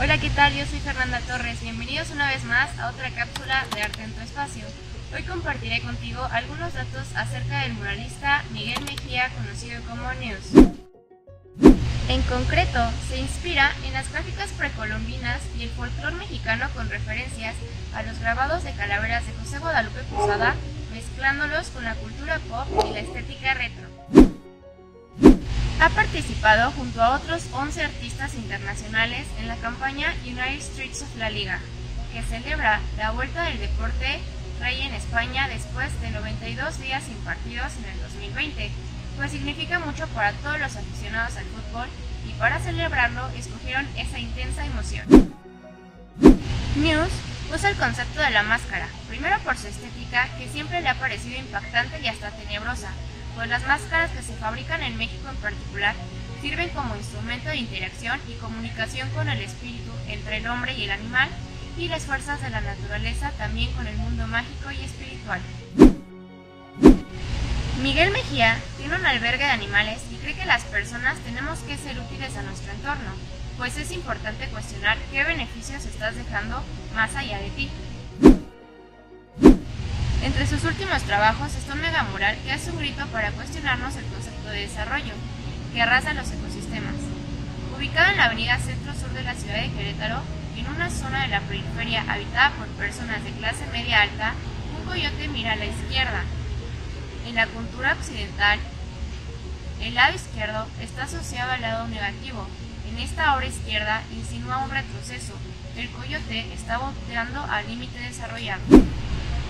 Hola, ¿qué tal? Yo soy Fernanda Torres. Bienvenidos una vez más a otra cápsula de Arte en tu Espacio. Hoy compartiré contigo algunos datos acerca del muralista Miguel Mejía, conocido como News. En concreto, se inspira en las gráficas precolombinas y el folclore mexicano con referencias a los grabados de calaveras de José Guadalupe Posada, mezclándolos con la cultura pop y la estética retro. Ha participado junto a otros 11 artistas internacionales en la campaña United Streets of la Liga, que celebra la vuelta del deporte rey en España después de 92 días sin partidos en el 2020, pues significa mucho para todos los aficionados al fútbol y para celebrarlo escogieron esa intensa emoción. News usa el concepto de la máscara, primero por su estética que siempre le ha parecido impactante y hasta tenebrosa, pues las máscaras que se fabrican en México en particular sirven como instrumento de interacción y comunicación con el espíritu entre el hombre y el animal y las fuerzas de la naturaleza también con el mundo mágico y espiritual. Miguel Mejía tiene un albergue de animales y cree que las personas tenemos que ser útiles a nuestro entorno, pues es importante cuestionar qué beneficios estás dejando más allá de ti. Entre sus últimos trabajos está un megamural que hace un grito para cuestionarnos el concepto de desarrollo, que arrasa los ecosistemas. Ubicado en la avenida centro-sur de la ciudad de Querétaro, en una zona de la periferia habitada por personas de clase media alta, un coyote mira a la izquierda. En la cultura occidental, el lado izquierdo está asociado al lado negativo. En esta obra izquierda insinúa un retroceso. El coyote está volteando al límite desarrollado.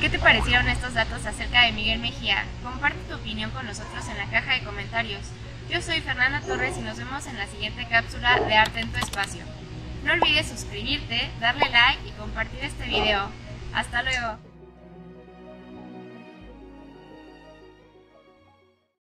¿Qué te parecieron estos datos acerca de Miguel Mejía? Comparte tu opinión con nosotros en la caja de comentarios. Yo soy Fernanda Torres y nos vemos en la siguiente cápsula de Arte en tu Espacio. No olvides suscribirte, darle like y compartir este video. Hasta luego.